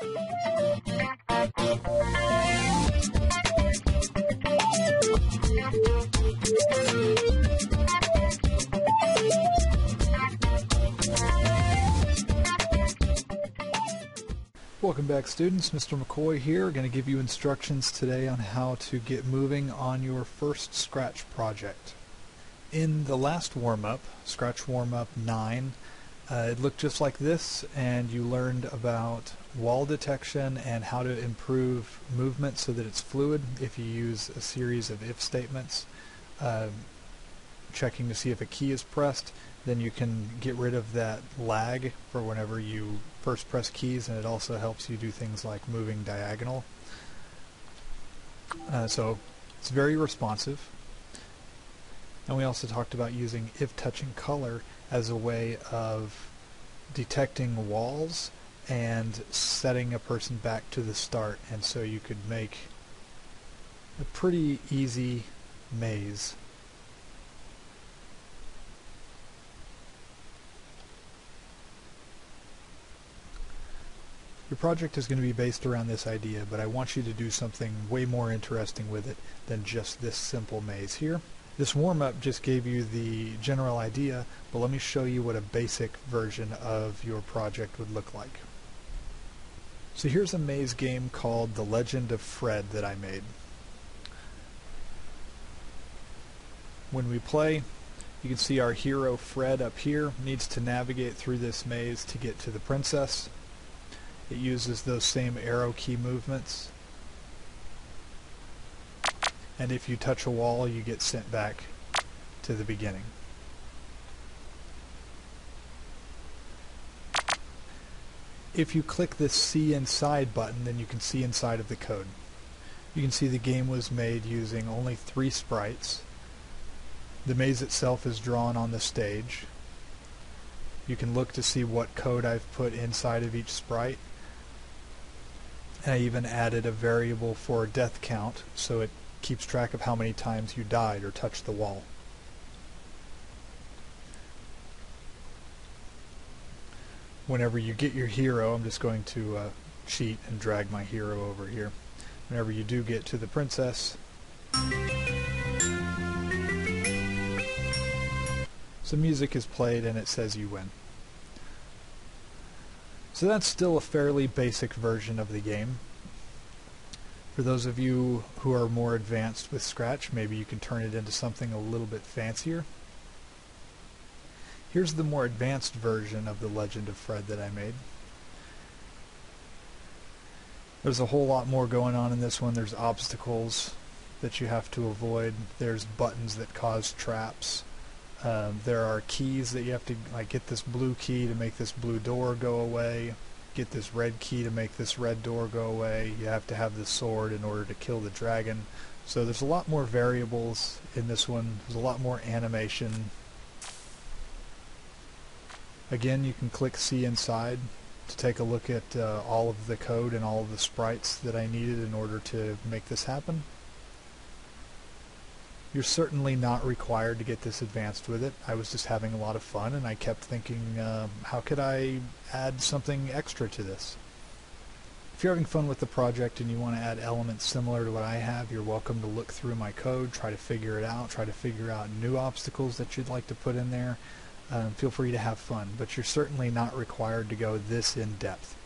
Welcome back students, Mr. McCoy here, going to give you instructions today on how to get moving on your first Scratch project. In the last warm-up, Scratch Warm-Up 9, uh, it looked just like this and you learned about wall detection and how to improve movement so that it's fluid if you use a series of if statements. Uh, checking to see if a key is pressed then you can get rid of that lag for whenever you first press keys and it also helps you do things like moving diagonal. Uh, so it's very responsive. And we also talked about using if touching color as a way of detecting walls and setting a person back to the start and so you could make a pretty easy maze. Your project is going to be based around this idea, but I want you to do something way more interesting with it than just this simple maze here. This warm-up just gave you the general idea, but let me show you what a basic version of your project would look like. So here's a maze game called The Legend of Fred that I made. When we play, you can see our hero Fred up here needs to navigate through this maze to get to the princess. It uses those same arrow key movements. And if you touch a wall, you get sent back to the beginning. If you click this See Inside button, then you can see inside of the code. You can see the game was made using only three sprites. The maze itself is drawn on the stage. You can look to see what code I've put inside of each sprite. And I even added a variable for death count so it keeps track of how many times you died or touched the wall. Whenever you get your hero, I'm just going to uh, cheat and drag my hero over here. Whenever you do get to the princess, some music is played and it says you win. So that's still a fairly basic version of the game. For those of you who are more advanced with Scratch, maybe you can turn it into something a little bit fancier. Here's the more advanced version of the Legend of Fred that I made. There's a whole lot more going on in this one. There's obstacles that you have to avoid. There's buttons that cause traps. Um, there are keys that you have to like get this blue key to make this blue door go away get this red key to make this red door go away you have to have the sword in order to kill the dragon. So there's a lot more variables in this one. There's a lot more animation. Again you can click see inside to take a look at uh, all of the code and all of the sprites that I needed in order to make this happen you're certainly not required to get this advanced with it. I was just having a lot of fun and I kept thinking, um, how could I add something extra to this? If you're having fun with the project and you want to add elements similar to what I have, you're welcome to look through my code, try to figure it out, try to figure out new obstacles that you'd like to put in there. Um, feel free to have fun, but you're certainly not required to go this in depth.